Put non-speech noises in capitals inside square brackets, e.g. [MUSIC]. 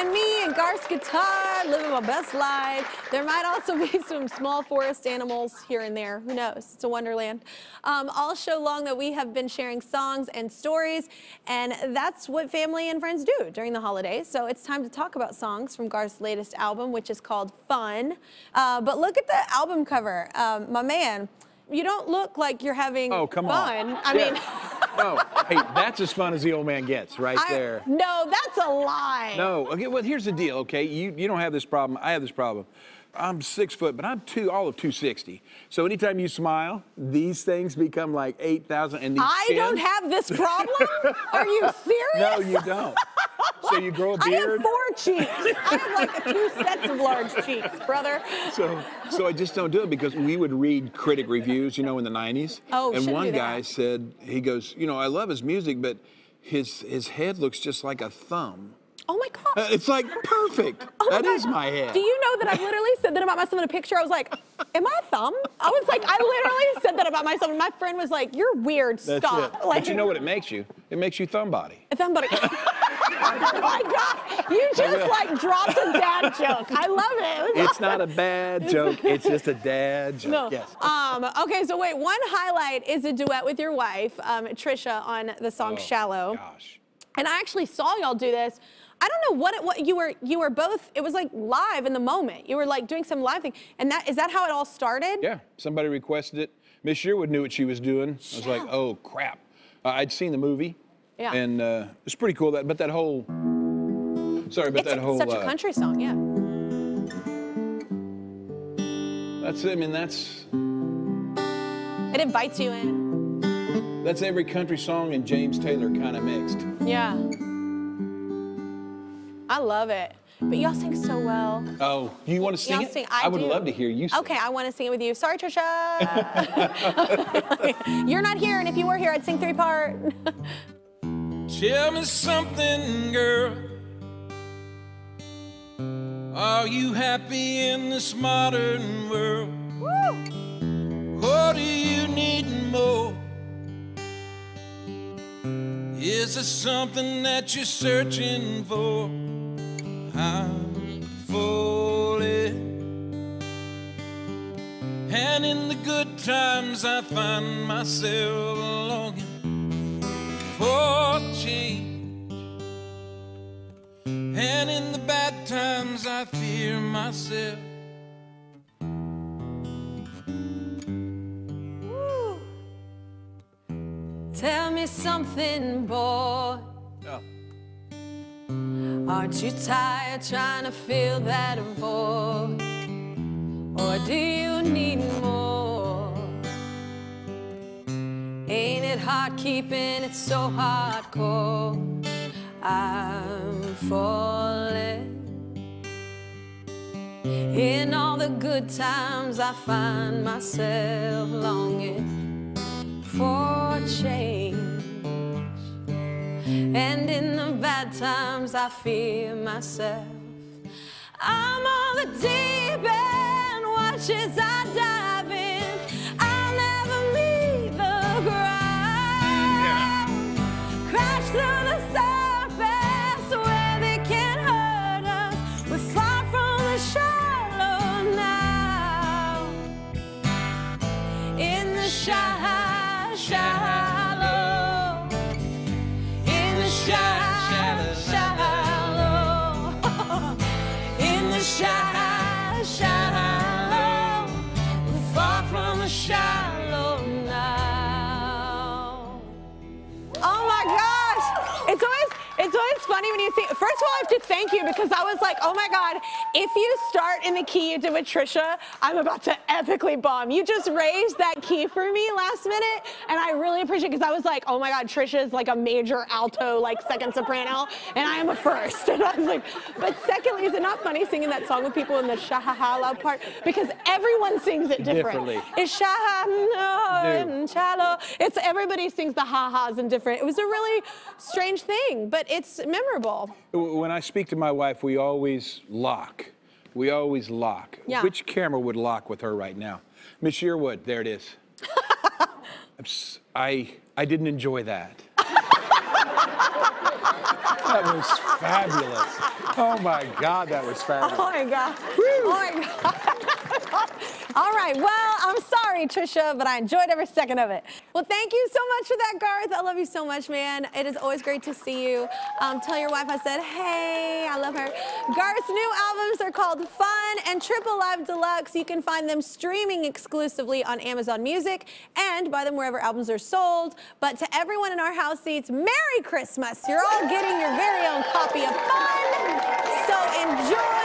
and me and Garth's guitar, living my best life. There might also [LAUGHS] be some small forest animals here and there. Who knows? It's a wonderland. Um, all show long that we have been sharing songs and stories, and that's what family and friends do during the holidays. So it's time to talk about songs from Garth's latest album, which is called Fun. Uh, but look at the album cover. Um, my man, you don't look like you're having Oh, come fun. on. I Yeah. mean, [LAUGHS] No, hey, that's as fun as the old man gets, right I- there. no, that's a lie. No, okay, well, here's the deal, okay? You, you don't have this problem. I have this problem. I'm six foot, but I'm two, all of 260. So anytime you smile, these things become like 8,000. And these I don't have this problem. Are you serious? [LAUGHS] No, you don't. so you grow a [LAUGHS] I have beard. four cheeks. I have like two sets of large cheeks, brother. So, so I just don't do it because we would read critic reviews, you know, in the 90s. Oh, And one guy said, he goes, you know, I love his music, but his his head looks just like a thumb. Oh my Uh, god. It's like perfect. Oh my That is God. my head. Do you know that I literally said that about myself in a picture? I was like, "Am I a thumb?" I was like, I literally said that about myself, and my friend was like, "You're weird. That's Stop." it. Like, but you know what it makes you? It makes you thumb body. Thumb buddy. [LAUGHS] oh my god! You just like dropped a dad joke. I love it. it It's not a bad joke. It's just a dad [LAUGHS] joke. No. Yes. Um, okay, so wait, one highlight is a duet with your wife, um, Trisha, on the song Oh, Shallow. Gosh. And I actually saw y'all do this. I don't know what it, what you were you were both it was like live in the moment. You were like doing some live thing. And that is that how it all started? Yeah. Somebody requested it. Miss Yearwood knew what she was doing. I was like, oh crap. Uh, I'd seen the movie. Yeah. And uh, it's pretty cool. That, but that whole. Sorry, but It's, that it's whole. such a uh, country song, yeah. That's. It, I mean, that's. It invites you in. That's every country song and James Taylor kind of mixed. Yeah. I love it. But y'all sing so well. Oh, you want to sing it? sing. I, would do. love to hear you sing. Okay, I want to sing it with you. Sorry, Trisha. [LAUGHS] [LAUGHS] You're not here, and if you were here, I'd sing three part. [LAUGHS] Tell me something, girl. Are you happy in this modern world? Or do you need more? Is there something that you're searching for? I'm falling. And in the good times, I find myself times, I fear myself. Tell me something, boy. Oh. Aren't you tired trying to fill that void? Or do you need more? Ain't it hard keeping it so hardcore? I'm falling. In all the good times, I find myself longing for change. And in the bad times, I fear myself. I'm on the deep end, watch as I dive First of all, I have to thank you because I was like, oh my god, if you start in the key you did with Trisha, I'm about to epically bomb. You just raised that key for me last minute, and I really appreciate it because I was like, oh my god, Trisha is like a major alto, like second soprano, and I am a first. [LAUGHS] And I was like, but secondly, is it not funny singing that song with people in the shahahala part because everyone sings it different. Differently. It's shaha and shallow. It's everybody sings the ha-has and different. It was a really strange thing, but it's memorable. When I speak to my wife, we always lock. We always lock. Yeah. Which camera would lock with her right now? Miss Yearwood, there it is. [LAUGHS] I I didn't enjoy that. That was fabulous. Oh my God, that was fabulous. Oh my God. Oh my God. [LAUGHS] All right, well, I'm sorry, Trisha, but I enjoyed every second of it. Well, thank you so much for that, Garth. I love you so much, man. It is always great to see you. Um, tell your wife I said, hey, I love her. Garth's new albums are called Fun and Triple Live Deluxe. You can find them streaming exclusively on Amazon Music and buy them wherever albums are sold. But to everyone in our house seats, Merry Christmas. You're all getting your very own copy of Fun. So enjoy